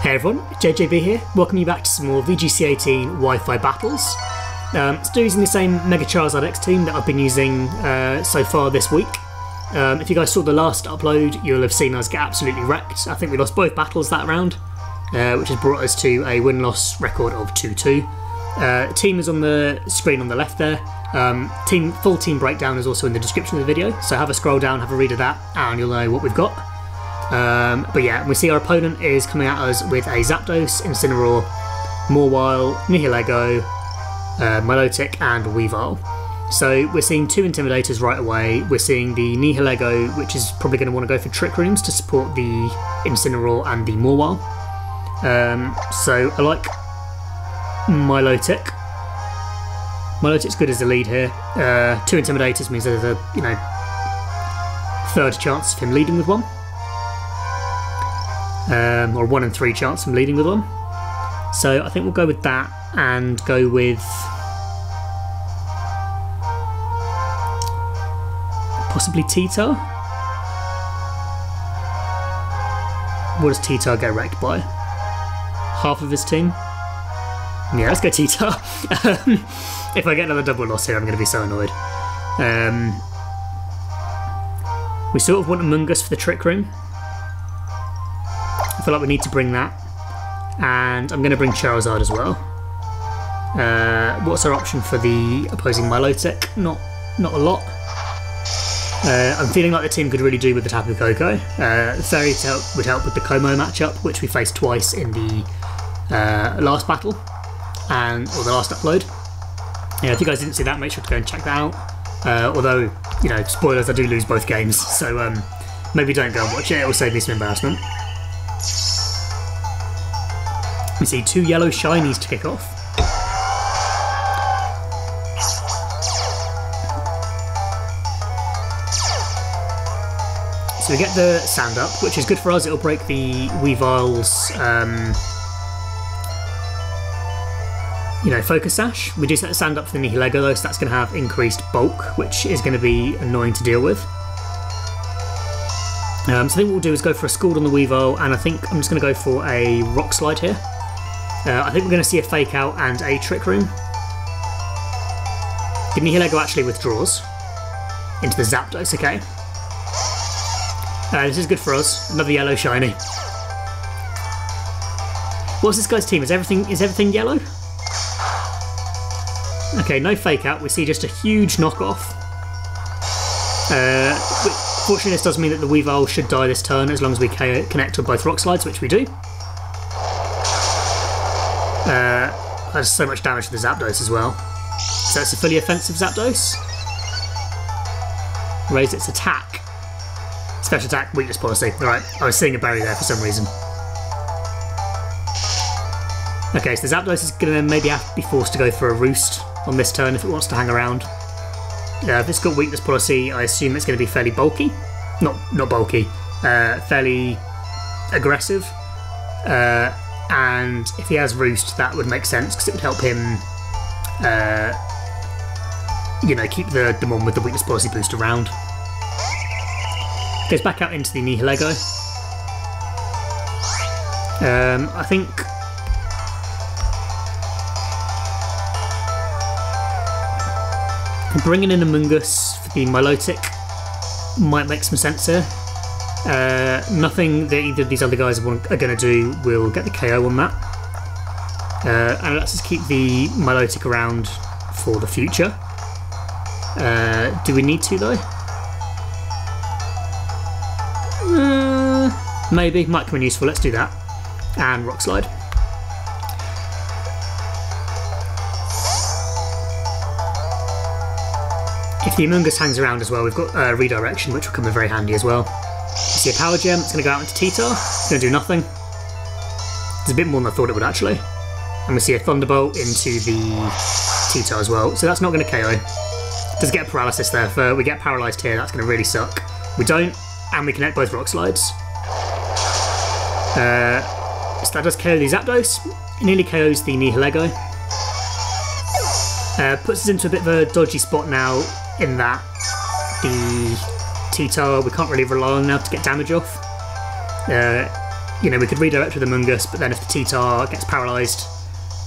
Hey everyone, JJB here. Welcome you back to some more VGC18 Wi-Fi battles. Um, still using the same Mega Charizard X team that I've been using uh, so far this week. Um, if you guys saw the last upload, you'll have seen us get absolutely wrecked. I think we lost both battles that round, uh, which has brought us to a win-loss record of 2-2. Uh, team is on the screen on the left there. Um, team full team breakdown is also in the description of the video, so have a scroll down, have a read of that, and you'll know what we've got. Um, but yeah, we see our opponent is coming at us with a Zapdos, Incineroar, Mawile, Nihilego, uh, Milotic, and Weavile. So we're seeing two Intimidators right away. We're seeing the Nihilego, which is probably going to want to go for Trick Rooms to support the Incineroar and the Mawile. Um, so I like Milotic. Milotic's good as the lead here. Uh, two Intimidators means there's a, you know, third chance of him leading with one um, or one in three chance from leading with one. So I think we'll go with that and go with possibly Tita. What does Tita get wrecked by? Half of his team? Yeah, let's go Tita. if I get another double loss here, I'm going to be so annoyed. Um, we sort of want Amoonguss for the Trick Room feel like we need to bring that. And I'm going to bring Charizard as well. Uh, what's our option for the opposing Milotic? Not, not a lot. Uh, I'm feeling like the team could really do with the Tapu Koko. Uh, Fairy help, would help with the Kommo-o matchup, which we faced twice in the uh, last battle and or the last upload. Yeah, if you guys didn't see that, make sure to go and check that out. Uh, although, you know, spoilers, I do lose both games, so um, maybe don't go and watch it. It will save me some embarrassment. We see two yellow shinies to kick off. So we get the sand up, which is good for us. It'll break the Weavile's, um, you know, focus sash. We do set the sand up for the Nihilego though, so that's going to have increased bulk, which is going to be annoying to deal with. Um, so I think what we'll do is go for a Scald on the Weavile, and I think I'm just going to go for a Rock Slide here. Uh, I think we're going to see a Fake Out and a Trick Room. The Nihilego actually withdraws into the Zapdos, okay. Uh, this is good for us. Another yellow shiny. What's this guy's team? Is everything is everything yellow? Okay, no fake out. We see just a huge knockoff. Uh, fortunately, this does mean that the Weavile should die this turn as long as we connect with both Rock Slides, which we do. Uh, has so much damage to the Zapdos as well. So it's a fully offensive Zapdos. Raise its attack. Special attack, weakness policy. Alright, I was seeing a berry there for some reason. Okay, so the Zapdos is going to maybe have to be forced to go for a roost on this turn if it wants to hang around. Uh, if it's got weakness policy, I assume it's going to be fairly bulky. Not not bulky, uh, fairly aggressive. Uh, and if he has Roost, that would make sense because it would help him, uh, you know, keep the, the one with the weakness policy boost around. Goes back out into the Nihilego. Um, I think bringing in a Mungus for the Milotic might make some sense here. Uh, nothing that either of these other guys are, going to do will get the KO on that. Uh, and let's just keep the Milotic around for the future. Uh, do we need to though? Uh, maybe, might come in useful, let's do that. And Rock Slide. If the Amoonguss hangs around as well, we've got uh, Redirection, which will come in very handy as well. See a Power Gem, it's going to go out into Tita, it's going to do nothing. It's a bit more than I thought it would actually. And we see a Thunderbolt into the Tita as well, so that's not going to KO. Does get paralysis there, uh, we get paralysed here, that's going to really suck. We don't, and we connect both Rock Slides. Uh, so that does KO the Zapdos, it nearly KOs the Nihilego. Uh, puts us into a bit of a dodgy spot now in that the Tita we can't really rely on now to get damage off. Uh, you know, we could redirect with the Mungus, but then if the T-Tar gets paralysed,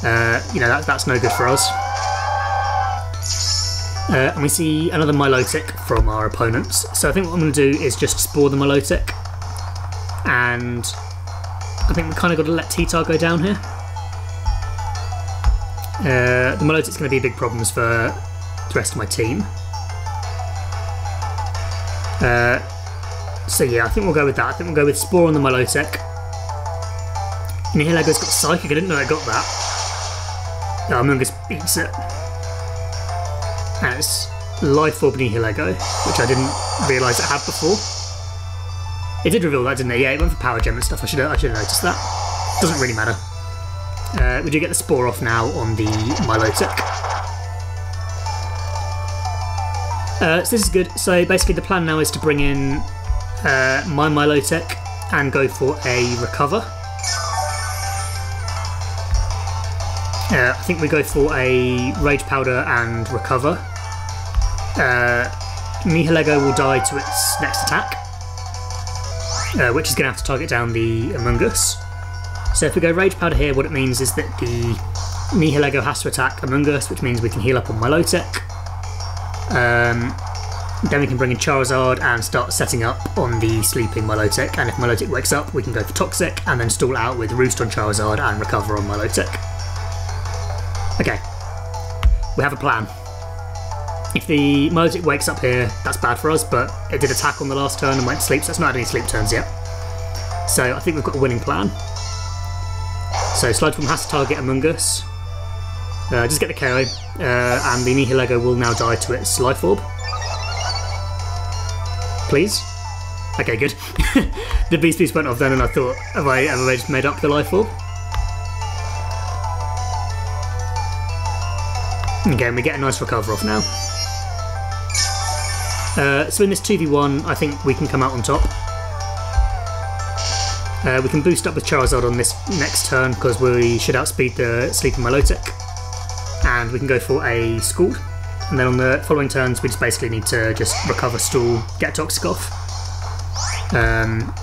uh, you know, that, that's no good for us. Uh, and we see another Milotic from our opponents. So I think what I'm going to do is just Spore the Milotic. And I think we kind of got to let T-Tar go down here. Uh, the Milotic's going to be big problems for the rest of my team. Uh, so yeah, I think we'll go with that. I think we'll go with Spore on the Milotic. Nihilego's got Psychic, I didn't know I got that. Oh, Mungus beats it. And it's Life Orb Nihilego, which I didn't realise it had before. It did reveal that, didn't it? Yeah, it went for Power Gem and stuff. I should have, I should have noticed that. Doesn't really matter. Uh, we do get the Spore off now on the Milotic. Uh, so this is good. So basically the plan now is to bring in uh, my Milotic and go for a Recover. Uh, I think we go for a Rage Powder and Recover. Uh, Nihilego will die to its next attack, uh, which is going to have to target down the Amoonguss. So if we go Rage Powder here, what it means is that the Nihilego has to attack Amoonguss, which means we can heal up on Milotic. Um, then we can bring in Charizard and start setting up on the sleeping Milotic, and if Milotic wakes up, we can go for Toxic, and then stall out with Roost on Charizard and recover on Milotic. Okay, we have a plan. If the Milotic wakes up here, that's bad for us, but it did attack on the last turn and went to sleep, so it's not had any sleep turns yet. So I think we've got a winning plan. So Sludge Bomb has to target Amoonguss. Uh, just get the KO, uh, and the Nihilego will now die to its Life Orb. Please? Okay, good. the Beast Boost went off then, and I thought, have I, I just made up the Life Orb? Again, we get a nice recover off now. Uh, so in this 2v1, I think we can come out on top. Uh, we can boost up with Charizard on this next turn because we should outspeed the Sleeping Milotic. And we can go for a Scald. And then on the following turns, we just basically need to just recover stall, get Toxic off. Um,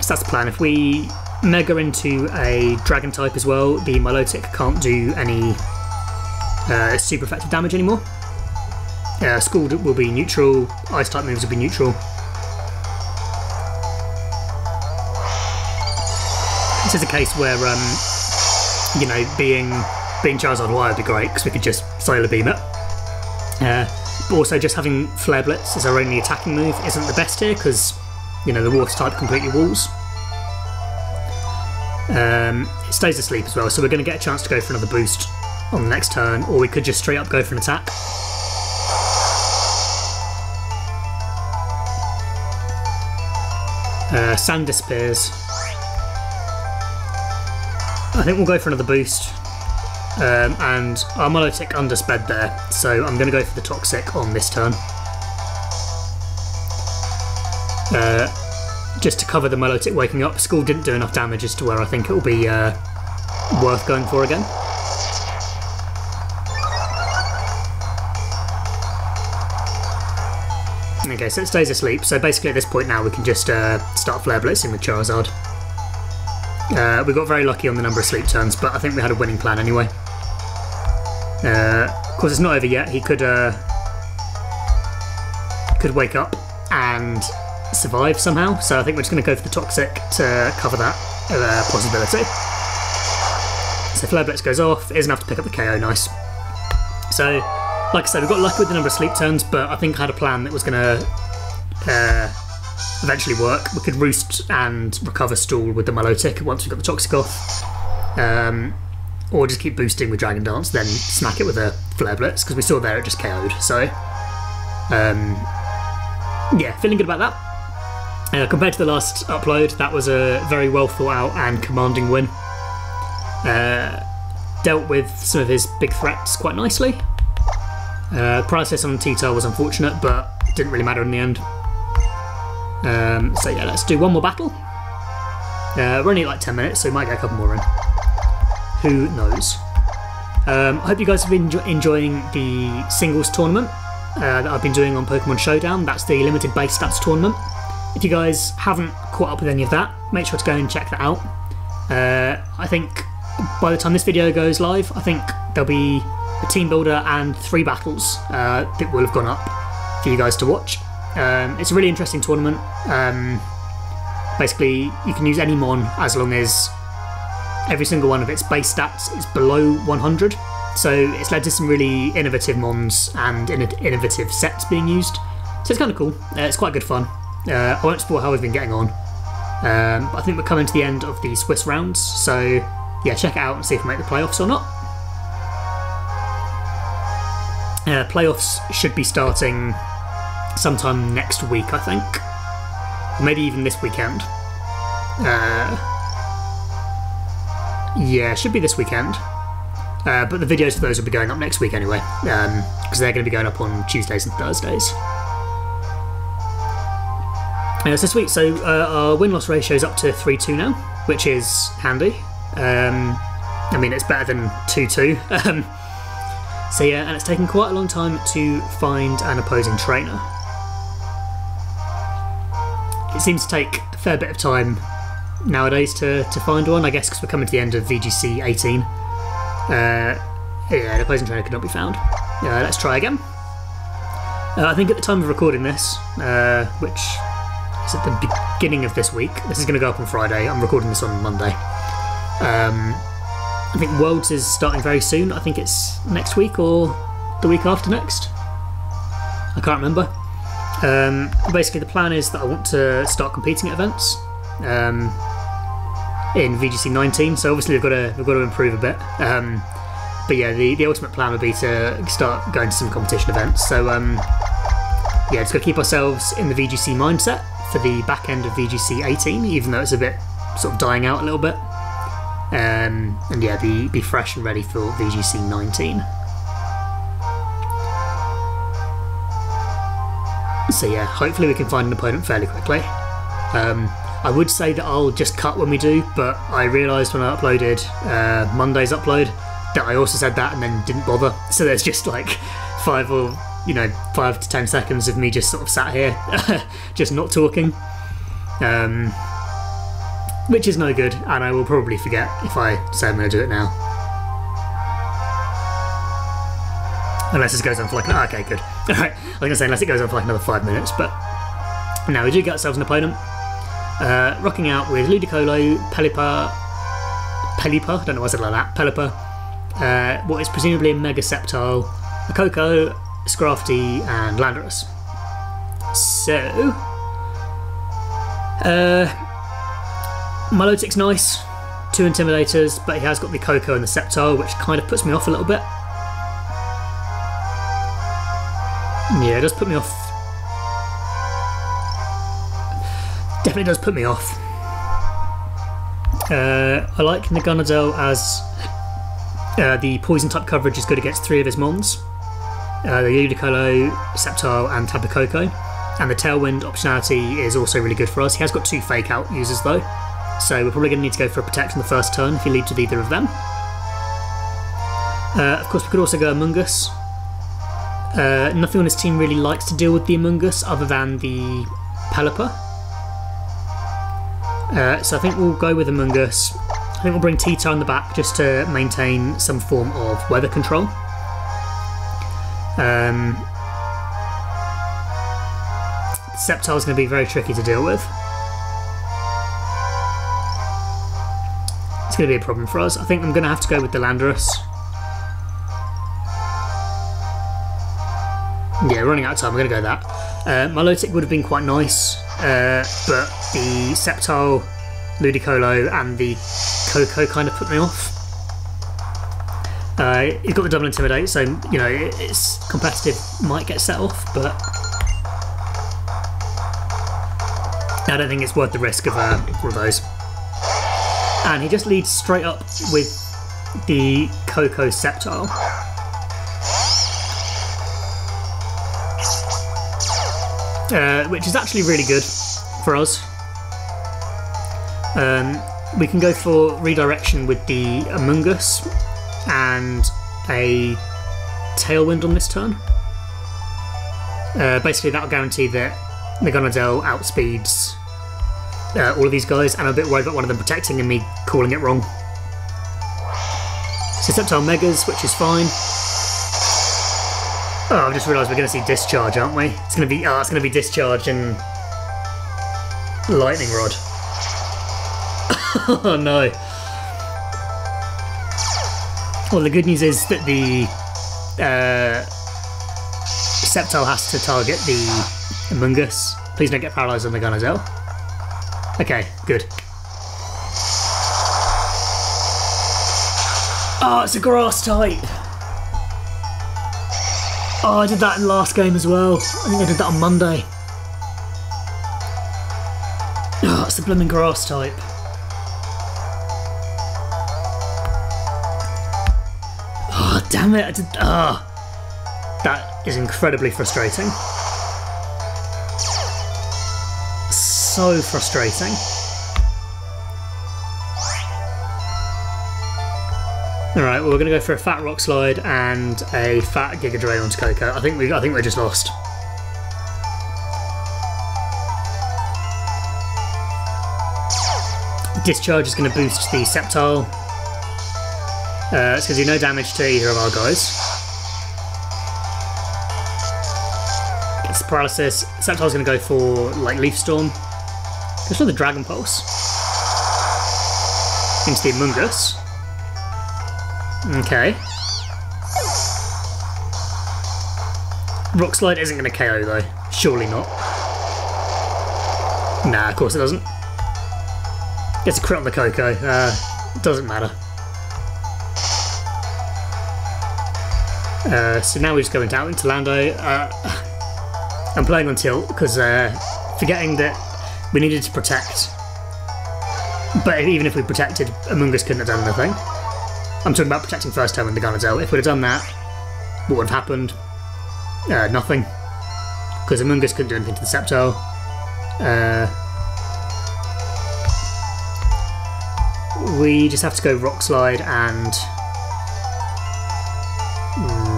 so that's the plan. If we Mega into a Dragon type as well, the Milotic can't do any uh, super effective damage anymore. Uh, Scald will be neutral, Ice type moves will be neutral. This is a case where, um, you know, being being Charizard Y would be great because we could just Solar Beam it. Uh, but also, just having Flare Blitz as our only attacking move isn't the best here because, you know, the Water type completely walls. Um, it stays asleep as well, so we're going to get a chance to go for another boost on the next turn, or we could just straight up go for an attack. Uh, sand disappears. I think we'll go for another boost. Um, and our Milotic undersped there, so I'm going to go for the Toxic on this turn. Uh, just to cover the Milotic waking up. Scald didn't do enough damage as to where I think it will be uh, worth going for again. Okay, so it stays asleep, so basically at this point now we can just uh, start Flare Blitzing with Charizard. Uh, we got very lucky on the number of sleep turns, but I think we had a winning plan anyway. Uh, of course, it's not over yet. He could uh, could wake up and survive somehow. So I think we're just going to go for the Toxic to cover that uh, possibility. So Flare Blitz goes off. Isn't enough to pick up the KO. Nice. So, like I said, we got lucky with the number of sleep turns, but I think I had a plan that was going to uh, eventually work. We could roost and recover stall with the Milotic once we got the Toxic off. Um, or just keep boosting with Dragon Dance, then smack it with a Flare Blitz, because we saw there it just KO'd. So, um, yeah, feeling good about that. Uh, compared to the last upload, that was a very well thought out and commanding win. Uh, dealt with some of his big threats quite nicely. Uh, process on T-Tar was unfortunate, but didn't really matter in the end. Um, so yeah, let's do one more battle. Uh, we're only like 10 minutes, so we might get a couple more in. Who knows? Um, I hope you guys have been enjoying the singles tournament uh, that I've been doing on Pokemon Showdown. That's the limited base stats tournament. If you guys haven't caught up with any of that, make sure to go and check that out. Uh, I think by the time this video goes live, I think there'll be a team builder and three battles uh, that will have gone up for you guys to watch. Um, it's a really interesting tournament. Um, basically, you can use any mon as long as every single one of its base stats is below 100. So it's led to some really innovative mons and innovative sets being used. So it's kind of cool. Uh, it's quite good fun. Uh, I won't spoil how we've been getting on. Um, I think we're coming to the end of the Swiss rounds, so yeah, check it out and see if we make the playoffs or not. Uh, playoffs should be starting sometime next week, I think. Or maybe even this weekend. Uh, yeah, should be this weekend. Uh, but the videos for those will be going up next week anyway, because um, they're going to be going up on Tuesdays and Thursdays. Uh, so sweet, so uh, our win-loss ratio is up to 3-2 now, which is handy. Um, I mean, it's better than 2-2. Um, so yeah, and it's taken quite a long time to find an opposing trainer. It seems to take a fair bit of time nowadays to, to find one, I guess because we're coming to the end of VGC 18. Uh, yeah, the opposing trainer could not be found. Uh, let's try again. Uh, I think at the time of recording this, uh, which is at the beginning of this week, this is going to go up on Friday, I'm recording this on Monday. Um, I think Worlds is starting very soon. I think it's next week or the week after next. I can't remember. Um, basically, the plan is that I want to start competing at events um, in VGC 19. So obviously, we've got to we've got to improve a bit. Um, but yeah, the, the ultimate plan would be to start going to some competition events. So um, yeah, just got to keep ourselves in the VGC mindset for the back end of VGC 18, even though it's a bit sort of dying out a little bit. Um, and yeah, be, be fresh and ready for VGC 19. So yeah, hopefully we can find an opponent fairly quickly. Um, I would say that I'll just cut when we do, but I realised when I uploaded uh, Monday's upload that I also said that and then didn't bother. So there's just like five or you know five to ten seconds of me just sort of sat here, just not talking. Um, which is no good, and I will probably forget if I say I'm going to do it now. Unless this goes on for like, okay, good. Alright, I was going to say, unless it goes on for like another five minutes, but now we do get ourselves an opponent. Uh, rocking out with Ludicolo, Pelipper, Pelipper, I don't know why I said like that, Pelipper, uh, what is presumably a Mega Sceptile, a Koko, Scrafty, and Landorus. So, uh, Milotic's nice, two Intimidators, but he has got the Koko and the Sceptile, which kind of puts me off a little bit. Yeah, it does put me off. Definitely does put me off. Uh, I like Naganadel as uh, the poison type coverage is good against three of his mons. Uh, the Ludicolo, Sceptile, and Tapu Koko. And the Tailwind optionality is also really good for us. He has got two fake out users though. So we're probably going to need to go for a protect on the first turn if he leads with either of them. Uh, of course, we could also go Amoonguss. Uh, nothing on his team really likes to deal with the Amoonguss other than the Pelipper. Uh, so I think we'll go with Amoonguss. I think we'll bring Tito in the back just to maintain some form of weather control. Um, Sceptile is going to be very tricky to deal with. It's going to be a problem for us. I think I'm going to have to go with the Landorus. Yeah, running out of time, I'm going to go that. Uh, Milotic would have been quite nice, uh, but the Sceptile, Ludicolo, and the Koko kind of put me off. Uh, he's got the double intimidate, so you know it's competitive. Might get set off, but I don't think it's worth the risk of uh, all those and he just leads straight up with the Koko Sceptile. Uh, which is actually really good for us. Um, we can go for redirection with the Amoonguss and a Tailwind on this turn. Uh, basically, that'll guarantee that Naganadel outspeeds uh, all of these guys, and I'm a bit worried about one of them protecting and me calling it wrong. So Sceptile Megas, which is fine. Oh, I've just realised we're going to see Discharge, aren't we? It's going to be, oh, it's going to be Discharge and Lightning Rod. oh no. Well, the good news is that the uh, Sceptile has to target the Amoonguss. Please don't get paralysed on the Naganadel. Okay, good. Oh, it's a grass type. Oh, I did that in last game as well. I think I did that on Monday. Oh, it's the blooming grass type. Oh, damn it. I did. Oh, that is incredibly frustrating. So frustrating. Alright, well we're gonna go for a fat rock slide and a fat Giga Drain onto Koko. I think we I think we're just lost. Discharge is going to boost the Sceptile. Uh, it's going to do no damage to either of our guys. Gets paralysis. Sceptile's going to go for like Leaf Storm. For the Dragon Pulse. Into the Amoonguss. Okay. Rock Slide isn't going to KO though. Surely not. Nah, of course it doesn't. Gets a crit on the Koko. Uh, doesn't matter. Uh, so now we're just go into, out into Lando. Uh, I'm playing on tilt because uh, forgetting that we needed to protect. But even if we protected, Amoonguss couldn't have done anything. I'm talking about protecting first turn with the Naganadel. If we'd have done that, what would have happened? Uh, nothing. Because Amoonguss couldn't do anything to the Sceptile. Uh, we just have to go Rock Slide and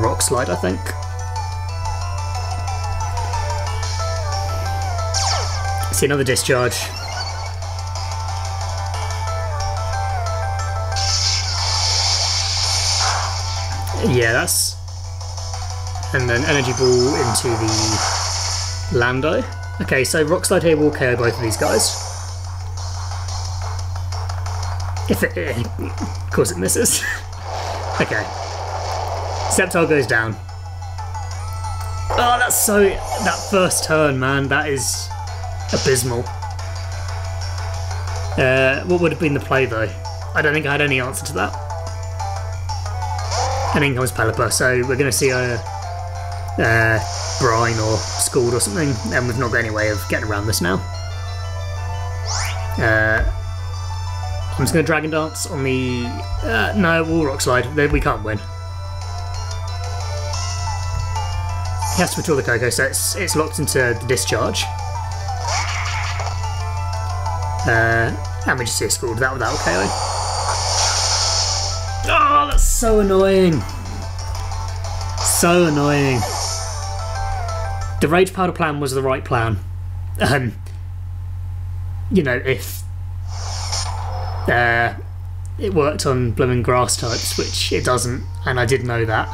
Rock Slide, I think. See another discharge. And then Energy Ball into the Lando. Okay, so Rock Slide here will KO both of these guys. If it... Of course it misses. okay. Sceptile goes down. Oh, that's so... That first turn, man, that is abysmal. Uh, what would have been the play, though? I don't think I had any answer to that. And in comes Pelipper, so we're going to see a uh, Brine or Scald or something, and we've not got any way of getting around this now. Uh, I'm just going to Dragon Dance on the... Uh, no, Wall Rock Slide. We can't win. He has to withdraw the Koko, so it's, it's locked into the Discharge. Uh, and we just see a Scald. That, that will KO. Oh, that's so annoying. So annoying. The Rage Powder plan was the right plan. Um, you know, if uh, it worked on blooming grass types, which it doesn't, and I did know that.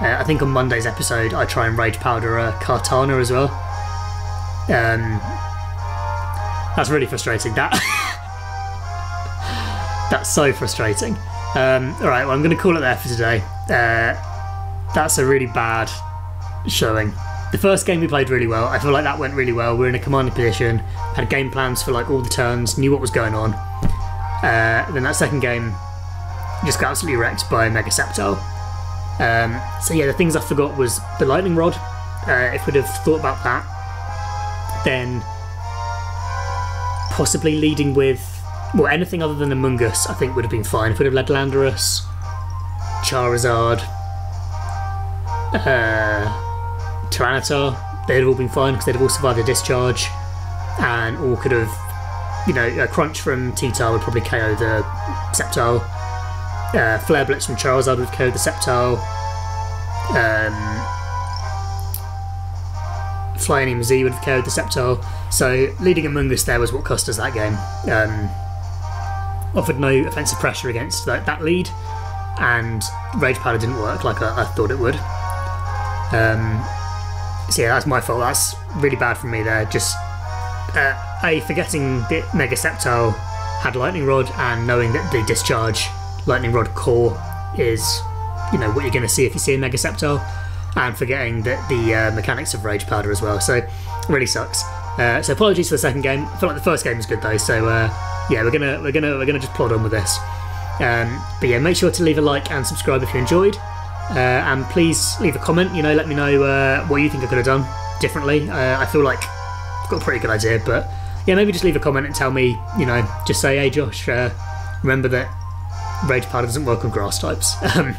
Uh, I think on Monday's episode I try and Rage Powder a Kartana as well. Um, that's really frustrating. That that's so frustrating. Um, Alright, well, I'm going to call it there for today. Uh, that's a really bad showing. The first game we played really well. I feel like that went really well. We are in a commanding position, had game plans for like all the turns, knew what was going on. Uh, then that second game just got absolutely wrecked by Mega Sceptile. Um, so yeah, the things I forgot was the Lightning Rod. Uh, if we'd have thought about that, then possibly leading with well, anything other than Amoonguss, I think would have been fine. If we'd have led Landorus, Charizard, uh, Tyranitar, they'd have all been fine because they'd have all survived a discharge, and all could have, you know, a Crunch from T-Tar would probably KO the Sceptile. Uh, Flare Blitz from Charizard would KO the Sceptile. Um, Flying Z would have carried the Sceptile. So leading Amoonguss there was what cost us that game. Um, offered no offensive pressure against that, that lead, and Rage Powder didn't work like I, I thought it would. Um, so yeah, that's my fault. That's really bad from me there. Just uh, a forgetting that Mega Sceptile had Lightning Rod and knowing that the discharge Lightning Rod core is, you know, what you're going to see if you see a Mega Sceptile, and forgetting that the uh, mechanics of Rage Powder as well. So really sucks. Uh, so apologies for the second game. I feel like the first game was good though. So uh, yeah, we're gonna we're gonna we're gonna just plod on with this. Um, but yeah, make sure to leave a like and subscribe if you enjoyed. Uh, and please leave a comment. You know, let me know uh, what you think I could have done differently. Uh, I feel like I've got a pretty good idea, but yeah, maybe just leave a comment and tell me. You know, just say, hey Josh, remember that Rage Powder doesn't work on grass types. Um,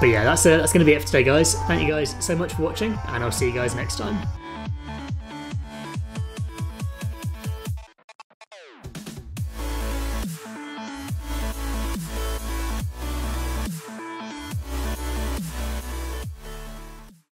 but yeah, that's that's going to be it for today, guys. Thank you guys so much for watching, and I'll see you guys next time.